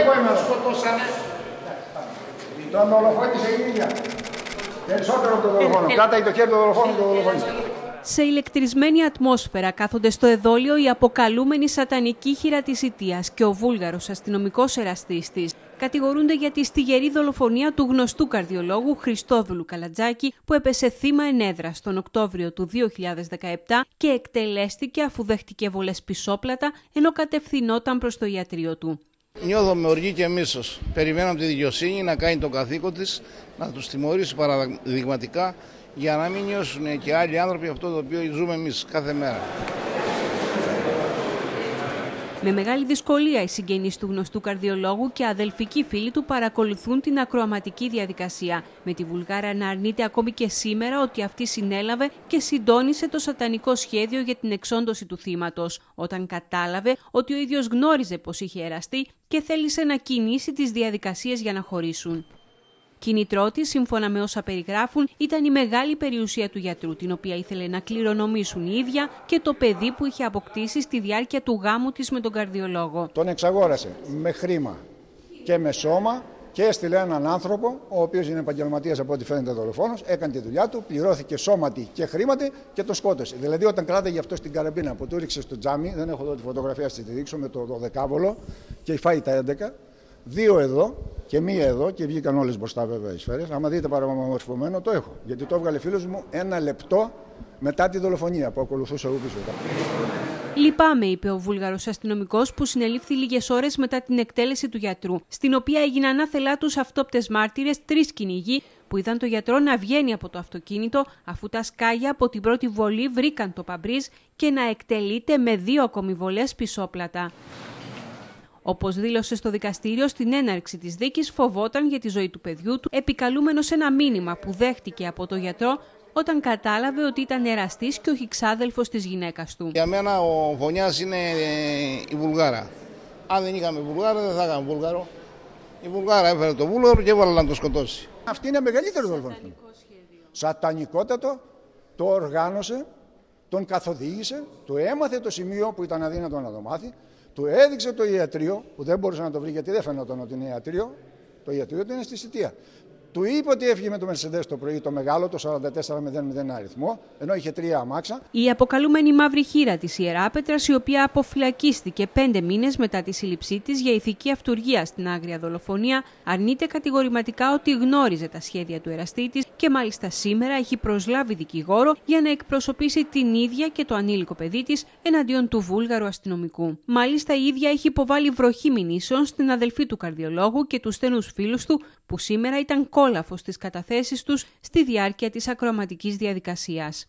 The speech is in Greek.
Εγώ είμαι σκοτώσανε. Τον δολοφόνησε η ίδια. Περισσότερο από τον δολοφόνο. Κάταγε το χέρι του δολοφόνου και τον δολοφόνησε. Σε ηλεκτρισμένη ατμόσφαιρα κάθονται στο εδόλιο η αποκαλούμενη σατανική χείρα της Ιτίας και ο βούλγαρος αστυνομικός εραστής της. Κατηγορούνται για τη στιγερή δολοφονία του γνωστού καρδιολόγου Χριστόδουλου Καλατζάκη που έπεσε θύμα ενέδρα τον Οκτώβριο του 2017 και εκτελέστηκε αφού δέχτηκε βολές πισόπλατα ενώ κατευθυνόταν προς το ιατρείο του. Νιώθω με οργή και μίσος. Περιμένω τη δικαιοσύνη να κάνει το καθήκον της, να τους τιμωρήσει παραδειγματικά για να μην νιώσουν και άλλοι άνθρωποι αυτό το οποίο ζούμε εμείς κάθε μέρα. Με μεγάλη δυσκολία οι συγγενείς του γνωστού καρδιολόγου και αδελφικοί φίλοι του παρακολουθούν την ακροαματική διαδικασία. Με τη Βουλγάρα να αρνείται ακόμη και σήμερα ότι αυτή συνέλαβε και συντόνισε το σατανικό σχέδιο για την εξόντωση του θύματος, όταν κατάλαβε ότι ο ίδιος γνώριζε πως είχε εραστεί και θέλησε να κινήσει τις διαδικασίες για να χωρίσουν. Κίνητρό της, σύμφωνα με όσα περιγράφουν, ήταν η μεγάλη περιουσία του γιατρού, την οποία ήθελε να κληρονομήσουν η ίδια και το παιδί που είχε αποκτήσει στη διάρκεια του γάμου της με τον καρδιολόγο. Τον εξαγόρασε με χρήμα και με σώμα και έστειλε έναν άνθρωπο, ο οποίος είναι επαγγελματίας από ό,τι φαίνεται δολοφόνος, έκανε τη δουλειά του, πληρώθηκε σώματι και χρήματι και το σκότωσε. Δηλαδή, όταν κράταγε αυτό στην καραμπίνα που του ρίξε στο τζάμι, δεν έχω εδώ τη φωτογραφία, στη δείξω με το δεκάβολο και φάει τα 11, δύο εδώ και μία εδώ και βγήκαν όλες μπροστά βέβαια οι σφαίρες. Άμα δείτε παραμορφωμένο, το έχω. Γιατί το έβγαλε φίλος μου ένα λεπτό μετά τη δολοφονία που ακολουθούσε εγώ πίσω. Λυπάμαι, είπε ο Βούλγαρος αστυνομικός που συνελήφθη λίγες ώρες μετά την εκτέλεση του γιατρού, στην οποία έγιναν άθελά τους αυτόπτες μάρτυρες τρεις κυνηγοί που είδαν το γιατρό να βγαίνει από το αυτοκίνητο αφού τα σκάγια από την πρώτη βολή βρήκαν το παμπρίζ και να εκτελείται με δύο ακόμη βολές πισόπλατα. Όπως δήλωσε στο δικαστήριο στην έναρξη της δίκης, φοβόταν για τη ζωή του παιδιού του, επικαλούμενος ένα μήνυμα που δέχτηκε από το γιατρό όταν κατάλαβε ότι ήταν εραστής και όχι ξάδελφος της γυναίκας του. Για μένα ο γονιάς είναι ε, η Βουλγάρα. Αν δεν είχαμε Βουλγάρα, δεν θα είχαμε Βούλγαρο. Η Βουλγάρα έφερε το Βούλγαρο και έβαλε να το σκοτώσει. Αυτή είναι μεγαλύτερο δολοφόνο. Σατανικότατο, το οργάνωσε, τον καθοδήγησε, του έμαθε το σημείο που ήταν αδύνατο να το μάθει, του έδειξε το ιατρείο, που δεν μπορούσε να το βρει γιατί δεν φαινόταν ότι είναι ιατρείο, το ιατρείο του είναι στη Σιτία. Του είπε ότι έφυγε με το Mercedes το πρωί το μεγάλο, το 4400 αριθμό, ενώ είχε τρία αμάξα. Η αποκαλούμενη μαύρη χείρα της Ιεράπετρα, η οποία αποφυλακίστηκε πέντε μήνες μετά τη σύλληψή της για ηθική αυτουργία στην άγρια δολοφονία, αρνείται κατηγορηματικά ότι γνώριζε τα σχέδια του εραστή της και μάλιστα σήμερα έχει προσλάβει δικηγόρο για να εκπροσωπήσει την ίδια και το ανήλικο παιδί της εναντίον του βούλγαρου αστυνομικού. Μάλιστα η ίδια έχει υποβάλει βροχή μηνύσεων στην αδελφή του καρδιολόγου και τους στενούς φίλους του, που σήμερα ήταν κόλαφος στις καταθέσεις τους στη διάρκεια της ακροαματικής διαδικασίας.